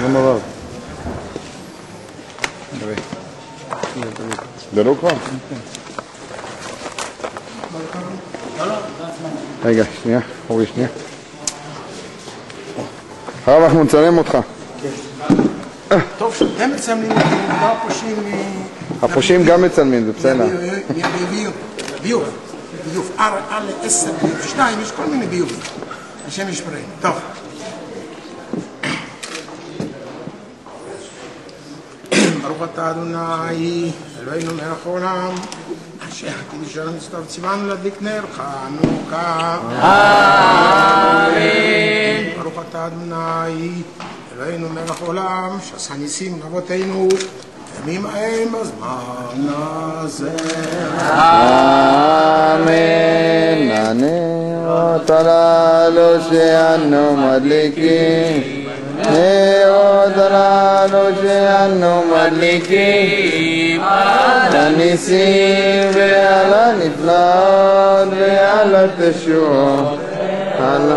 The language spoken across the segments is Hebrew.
שלום הרב. זה לא כבר? רגע, שנייה, אורי, שנייה. הרב, אנחנו נצלם אותך. טוב שאתם מצלמים, לא הפושעים. הפושעים גם מצלמים, זה בסדר. ביוב, ביוב, ביוב, א', עשר, ביוב, שתיים, יש כל מיני ביובים. השם ישמרנו. טוב. ברוך אתה אדוני, אלוהינו מלך העולם, אשר קידוש על המצטוב ציוונו להדליק נר חנוכה. אמן. ברוך אתה אדוני, אלוהינו מלך העולם, שעשה ניסים לאבותינו, ימים ההם בזמן הזה. אמן. הנרות הללו שאנו מדליקים, נרות הללו שאנו מדליקים, על הניסים ועל הנפלאות ועל התשועות, על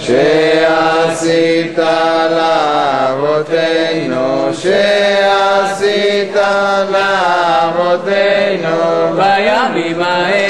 שעשית לאבותינו, שעשית לאבותינו, בימים ההם,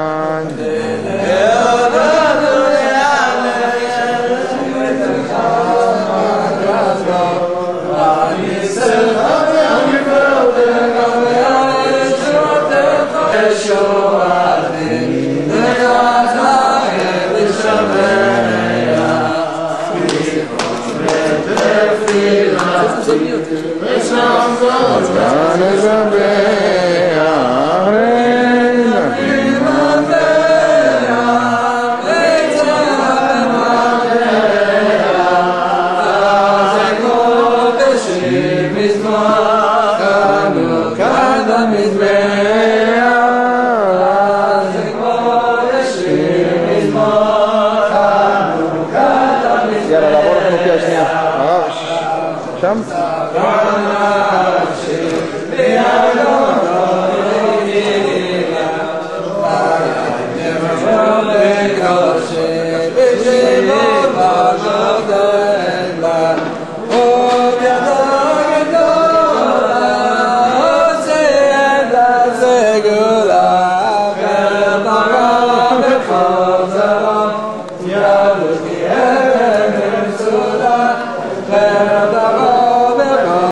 Yeah, la bola que no queda, שם?